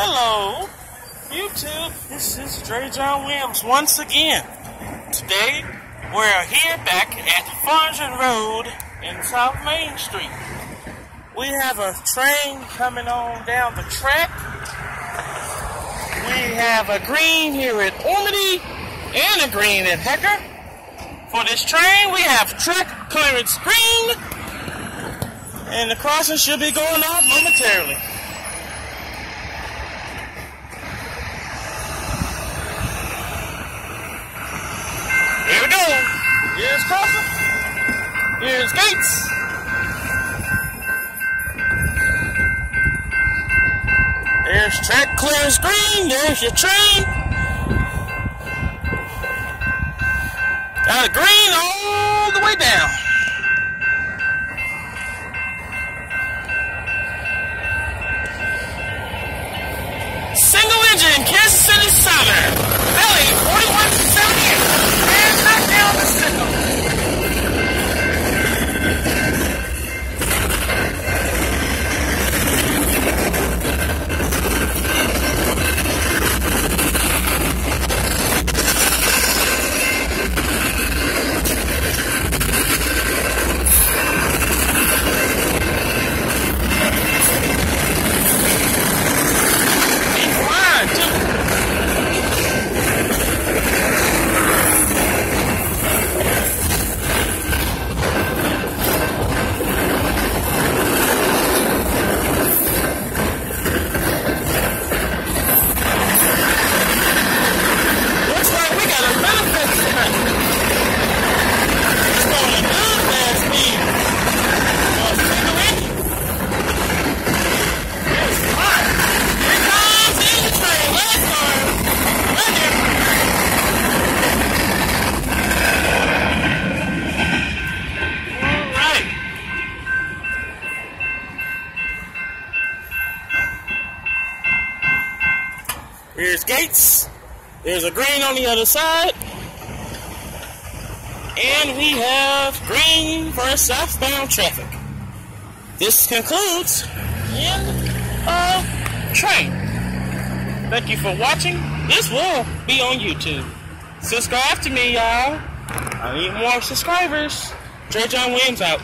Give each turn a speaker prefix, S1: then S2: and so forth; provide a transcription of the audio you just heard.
S1: Hello, YouTube. This is Dre'Jon Williams once again. Today, we're here back at Fondren Road in South Main Street. We have a train coming on down the track. We have a green here at Ormady and a green at Hecker. For this train, we have track clearance green, and the crossing should be going off momentarily. Here we go. Crossing. Here's gates. There's track clearance green. There's your train. Got a green all the way down. Single engine, Kansas City Southern. Belly 4178. Here's gates. There's a green on the other side. And we have green for southbound traffic. This concludes in a train. Thank you for watching. This will be on YouTube. Subscribe to me, y'all. I need more subscribers. Dre'Jon Williams out.